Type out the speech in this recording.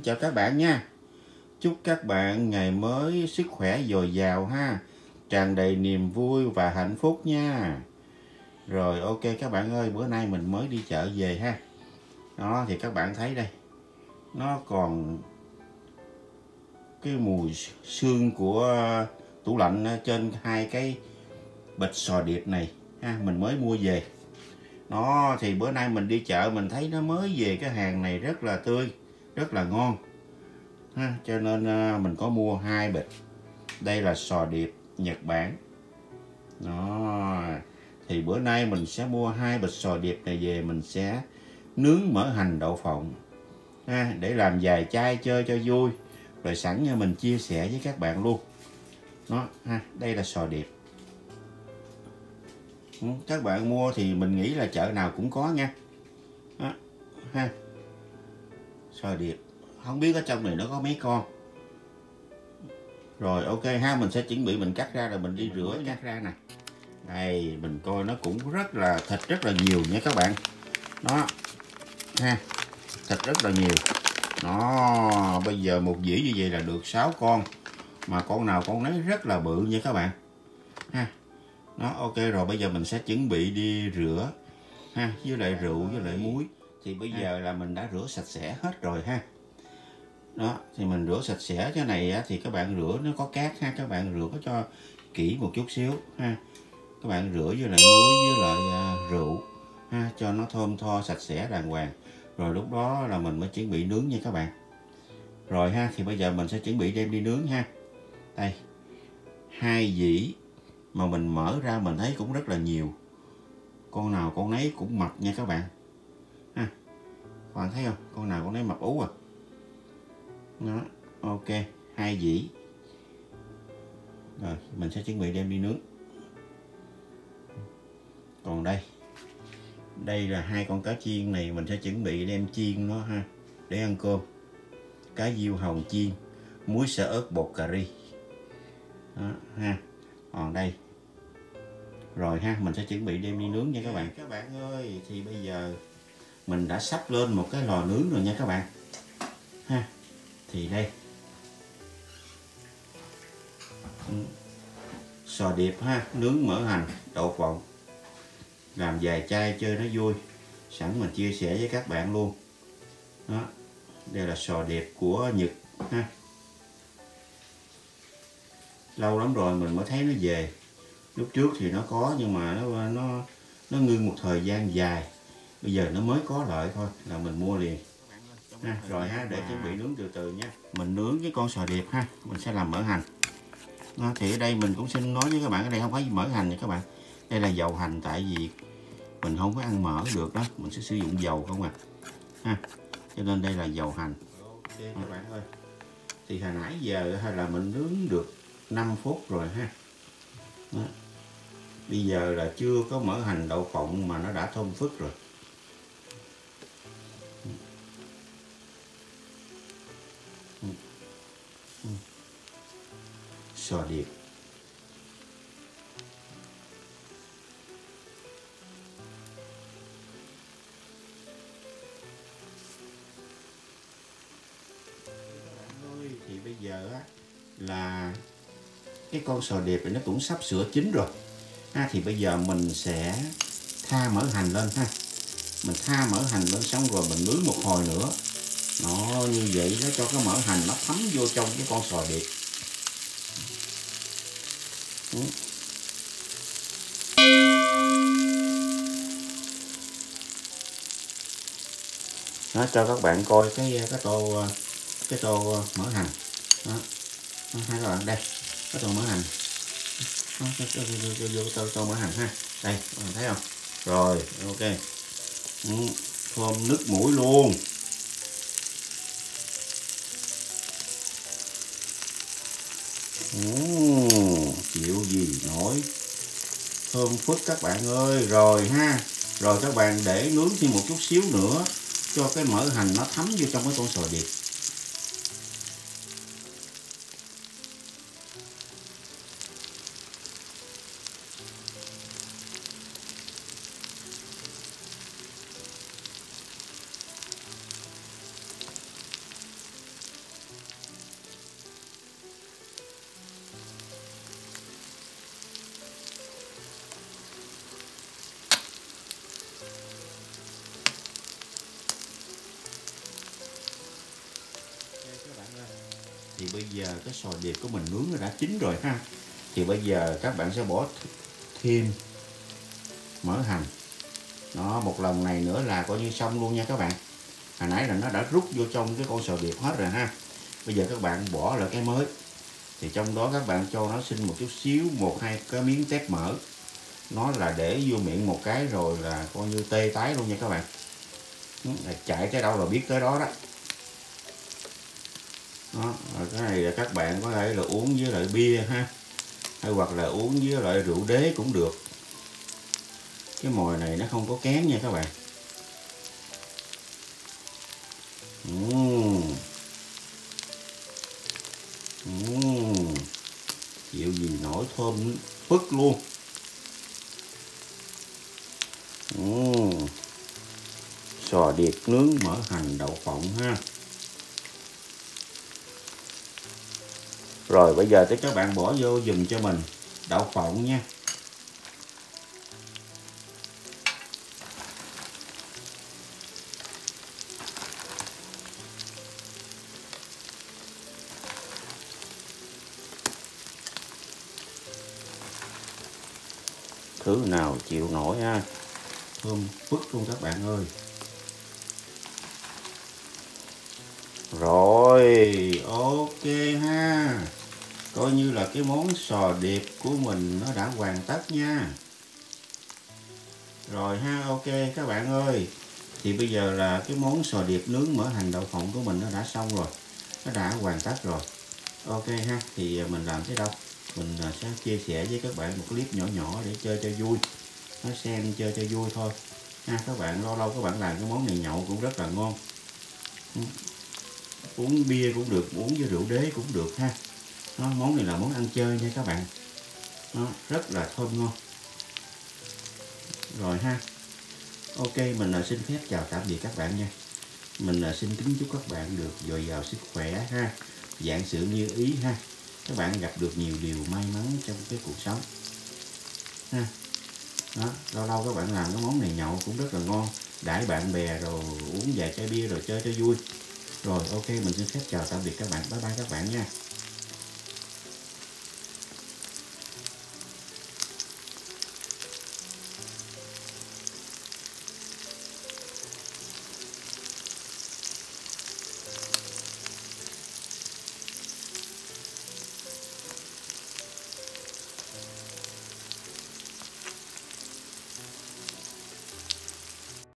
Kính chào các bạn nha. Chúc các bạn ngày mới sức khỏe dồi dào ha, tràn đầy niềm vui và hạnh phúc nha. Rồi, ok các bạn ơi, bữa nay mình mới đi chợ về ha. Đó, thì các bạn thấy đây, nó còn cái mùi xương của tủ lạnh trên hai cái bịch sò điệp này ha, mình mới mua về. Nó thì bữa nay mình đi chợ mình thấy nó mới về cái hàng này rất là tươi rất là ngon. Ha cho nên à, mình có mua hai bịch. Đây là sò điệp Nhật Bản. Đó. Thì bữa nay mình sẽ mua hai bịch sò điệp này về mình sẽ nướng mỡ hành đậu phộng. Ha, để làm vài chai chơi cho vui. Rồi sẵn nha mình chia sẻ với các bạn luôn. Nó, ha đây là sò điệp. Các bạn mua thì mình nghĩ là chợ nào cũng có nha. Đó, ha sò điệp không biết ở trong này nó có mấy con. Rồi ok ha mình sẽ chuẩn bị mình cắt ra rồi mình đi rửa cắt ra nè. Đây mình coi nó cũng rất là thịt rất là nhiều nha các bạn. Đó ha thịt rất là nhiều. Nó bây giờ một dĩ như vậy là được 6 con. Mà con nào con nấy rất là bự nha các bạn. Ha nó ok rồi bây giờ mình sẽ chuẩn bị đi rửa. Ha với lại rượu với lại muối thì bây giờ là mình đã rửa sạch sẽ hết rồi ha. Đó thì mình rửa sạch sẽ cái này á, thì các bạn rửa nó có cát ha các bạn rửa cho kỹ một chút xíu ha. Các bạn rửa với lại muối với lại à, rượu ha cho nó thơm tho sạch sẽ đàng hoàng. Rồi lúc đó là mình mới chuẩn bị nướng nha các bạn. Rồi ha thì bây giờ mình sẽ chuẩn bị đem đi nướng ha. Đây hai dĩ mà mình mở ra mình thấy cũng rất là nhiều. Con nào con nấy cũng mập nha các bạn Ờ, bạn thấy không? Con nào con nấy mập ú à? Đó ok. Hai dĩ. Rồi mình sẽ chuẩn bị đem đi nướng. Còn đây. Đây là hai con cá chiên này mình sẽ chuẩn bị đem chiên nó ha để ăn cơm. Cá diêu hồng chiên muối sợ ớt bột cà ri. Đó, ha. Còn đây. Rồi ha mình sẽ chuẩn bị đem đi nướng nha các bạn. Các bạn ơi thì bây giờ mình đã sắp lên một cái lò nướng rồi nha các bạn. Ha, thì đây. Sò điệp ha, nướng mỡ hành, đậu phộng. Làm vài chai chơi nó vui. Sẵn mình chia sẻ với các bạn luôn. Đó, đây là sò điệp của Nhật ha. Lâu lắm rồi mình mới thấy nó về. Lúc trước thì nó có nhưng mà nó nó nó ngưng một thời gian dài bây giờ nó mới có lợi thôi là mình mua liền. Ha, rồi ha để chuẩn bị nướng từ từ nha. Mình nướng với con sò điệp ha mình sẽ làm mỡ hành. Đó, thì ở đây mình cũng xin nói với các bạn ở đây không phải mỡ hành nha các bạn. Đây là dầu hành tại vì mình không có ăn mỡ được đó mình sẽ sử dụng dầu không à. Ha cho nên đây là dầu hành. Ok các bạn ơi. Thì hồi nãy giờ hay là mình nướng được 5 phút rồi ha. Đó. bây giờ là chưa có mỡ hành đậu phộng mà nó đã thơm phức rồi sò điệp. Thì bây giờ á, là cái con sò điệp này nó cũng sắp sửa chín rồi. Ha, thì bây giờ mình sẽ tha mỡ hành lên ha. Mình tha mỡ hành lên xong rồi mình nướng một hồi nữa. Nó như vậy nó cho cái mỡ hành nó thấm vô trong cái con sò điệp. Ừ. nó cho các bạn coi cái cái tô cái tô ờ, mỡ hành. Đó. Hai các bạn đây cái tô mỡ hành. Đó, cho cho cho cho cho tô, tô mỡ hành ha. Đây các bạn thấy không? Rồi ok. Thơm nước mũi luôn. Uhm, nổi. Thơm phức các bạn ơi. Rồi ha. Rồi các bạn để nướng thêm một chút xíu nữa cho cái mỡ hành nó thấm vô trong cái con sò điệp. Giờ cái sò điệp của mình nướng nó đã chín rồi ha. Thì bây giờ các bạn sẽ bỏ thêm mỡ hành. Nó một lần này nữa là coi như xong luôn nha các bạn. Hồi nãy là nó đã rút vô trong cái con sò điệp hết rồi ha. Bây giờ các bạn bỏ lại cái mới. Thì trong đó các bạn cho nó xin một chút xíu, một, hai cái miếng tép mỡ. Nó là để vô miệng một cái rồi là coi như tê tái luôn nha các bạn. Là chạy tới đâu là biết tới đó đó đó cái này là các bạn có thể là uống với lại bia ha hay hoặc là uống với lại rượu đế cũng được cái mồi này nó không có kém nha các bạn uhm. Uhm. chịu gì nổi thơm phức luôn uhm. sò điệp nướng mỡ hành đậu phộng ha rồi, bây giờ thì các bạn bỏ vô dùng cho mình. Đậu phộng nha. Thứ nào chịu nổi ha? Thơm phức luôn các bạn ơi. Rồi, ok ha. Coi như là cái món sò điệp của mình nó đã hoàn tất nha. Rồi ha, ok, các bạn ơi. Thì bây giờ là cái món sò điệp nướng mỡ hành đậu phộng của mình nó đã xong rồi. Nó đã hoàn tất rồi. Ok ha, thì mình làm thế đâu? Mình à, sẽ chia sẻ với các bạn một clip nhỏ nhỏ để chơi cho vui. Nó xem chơi cho vui thôi. Ha, các bạn, lâu lâu các bạn làm cái món này nhậu cũng rất là ngon. Ừ uống bia cũng được, uống với rượu đế cũng được ha. Nó, món này là món ăn chơi nha các bạn. Nó rất là thơm ngon. Rồi ha. Ok, mình là xin phép chào tạm biệt các bạn nha. Mình là xin kính chúc các bạn được dồi dào sức khỏe ha. Dạng sự như ý ha. Các bạn gặp được nhiều điều may mắn trong cái cuộc sống. Ha. Đó, lâu lâu các bạn làm cái món này nhậu cũng rất là ngon. Đãi bạn bè rồi uống vài chai bia rồi chơi cho vui rồi, ok, mình xin phép chào tạm biệt các bạn. Bye bye các bạn nha.